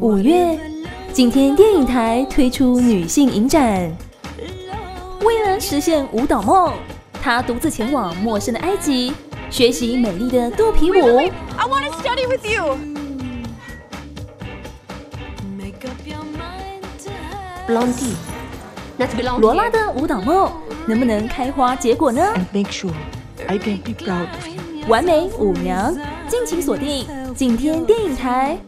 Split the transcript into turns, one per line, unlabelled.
五月，今天电影台推出女性影展。为了实现舞蹈梦，她独自前往陌生的埃及，学习美丽的肚皮舞。
I want to study with you.
Blondie. Let's belong
罗拉的舞蹈梦能不能开花结果呢
？and make sure I can be proud of you.
完美舞娘，敬请锁定今天电影台。